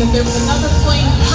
that there was another plane